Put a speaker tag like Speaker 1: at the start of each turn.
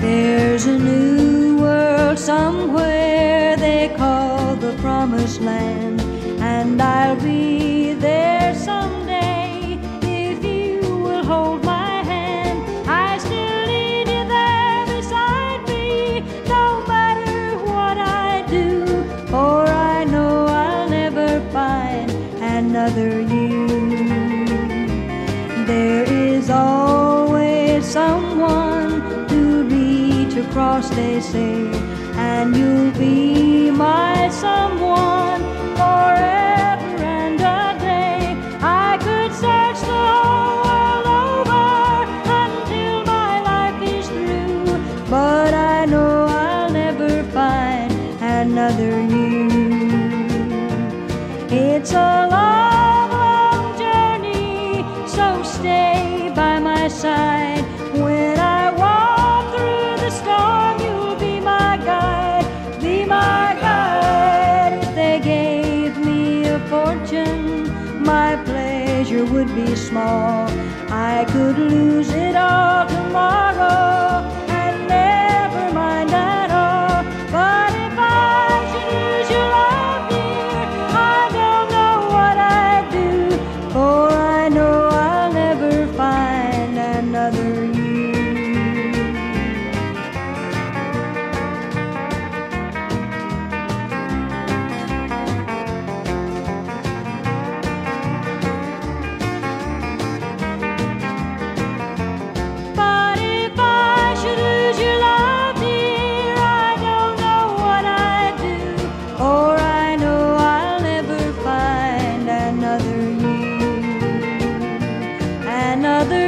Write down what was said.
Speaker 1: There's a new world somewhere they call the promised land, and I'll be there someday if you will hold my hand. I still need you there beside me, no matter what I do, for I know I'll never find another you. There is always someone reach across, they say, and you'll be my someone forever and a day. I could search the whole world over until my life is through, but I know I'll never find another you. It's a long, long journey, so stay by my side. Would be small. I could lose it all another